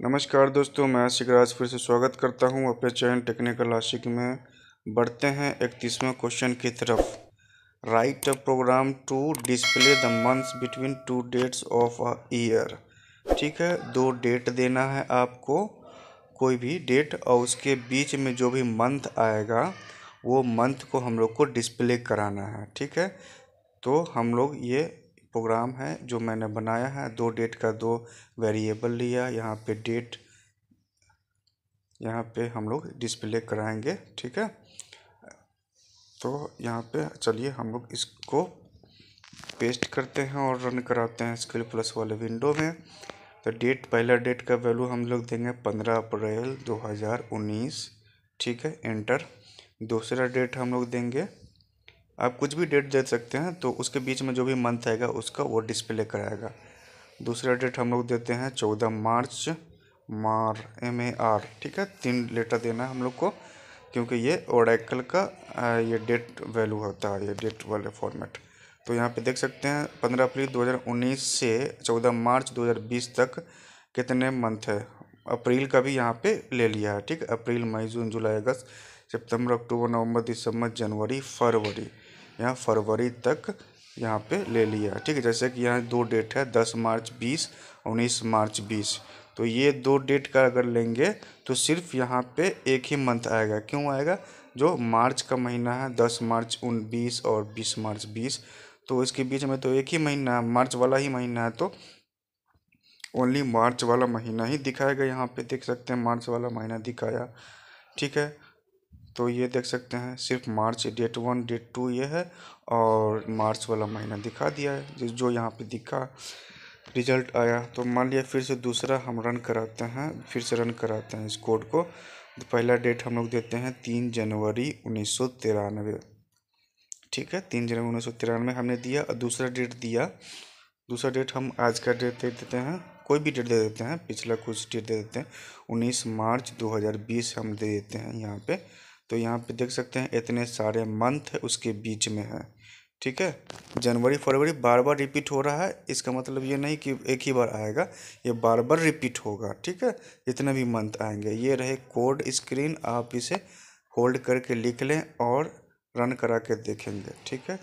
नमस्कार दोस्तों, मैं आशिक फिर से स्वागत करता हूँ अपने चैनल टेक्निकल आशिक में। बढ़ते हैं इकतीसवें क्वेश्चन की तरफ़। Write a program to display the months between two dates of a year ठीक है, दो डेट देना है आपको, कोई भी डेट और उसके बीच में जो भी मंथ आएगा, वो मंथ को हम लोग को डिस्प्ले कराना है। ठीक है तो हम लोग ये प्रोग्राम है, जो मैंने बनाया है। दो डेट का दो वेरिएबल लिया, यहाँ पे डेट, यहाँ पे हम लोग डिस्प्ले कराएँगे, ठीक है? तो यहाँ पे चलिए, हम लोग इसको पेस्ट करते हैं और रन कराते हैं स्किल प्लस वाले विंडो में। तो डेट, पहला डेट का वैल्यू हम लोग देंगे पंद्रह अप्रैल दो हज़ार उन्नीस, ठीक है? एंटर। दूसरा डेट हम लोग देंगे आप कुछ भी डेट दे सकते हैं तो उसके बीच में जो भी मंथ आएगा, उसका वो डिस्प्ले कराएगा दूसरा डेट हम लोग देते हैं चौदह मार्च, मार एम ए आर ठीक है? तीन लेटर देना है हम लोग को, क्योंकि ये ओडेकल का ये डेट वैल्यू होता है, ये डेट वाले फॉर्मेट तो यहाँ पे देख सकते हैं, पंद्रह अप्रैल 2019 से चौदह मार्च 2020 तक कितने मंथ है? अप्रैल का भी यहाँ पे ले लिया है, ठीक अप्रैल, मई, जून, जुलाई, अगस्त, सितंबर, अक्टूबर, नवंबर, दिसंबर, जनवरी, फरवरी। यहाँ फरवरी तक यहाँ पे ले लिया। ठीक है, जैसे कि यहाँ दो डेट है, दस मार्च बीस, उन्नीस मार्च बीस। तो ये दो डेट का अगर लेंगे तो सिर्फ़ यहाँ पे एक ही मंथ आएगा। क्यों आएगा? जो मार्च का महीना है, दस मार्च उन बीस और बीस मार्च बीस। तो इसके बीच में तो एक ही महीना है मार्च वाला ही महीना है तो ओनली मार्च वाला महीना ही दिखाएगा। यहाँ पे देख सकते हैं, मार्च वाला महीना दिखाया। ठीक है तो ये देख सकते हैं, सिर्फ़ March date one, date two ये है और मार्च वाला महीना दिखा दिया है जो यहाँ पे दिखा, रिज़ल्ट आया। तो मान लिया फिर से दूसरा हम रन कराते हैं, फिर से रन कराते हैं इस कोड को। तो पहला डेट हम लोग देते हैं तीन जनवरी उन्नीस सौ तिरानवे। ठीक है, तीन जनवरी उन्नीस सौ तिरानवे हमने दिया, और दूसरा डेट दिया। दूसरा डेट हम आज का डेट दे देते हैं, कोई भी डेट दे देते हैं, पिछला कुछ डेट दे देते हैं, उन्नीस मार्च दो हज़ार बीस हम दे देते हैं यहाँ पे। तो यहाँ पे देख सकते हैं इतने सारे मंथ उसके बीच में है। ठीक है? जनवरी, फरवरी बार बार रिपीट हो रहा है। इसका मतलब ये नहीं कि एक ही बार आएगा, ये बार बार रिपीट होगा। ठीक है? जितने भी मंथ आएँगे। ये रहे कोड स्क्रीन, आप इसे होल्ड करके लिख लें और रन करा के देखेंगे। ठीक है?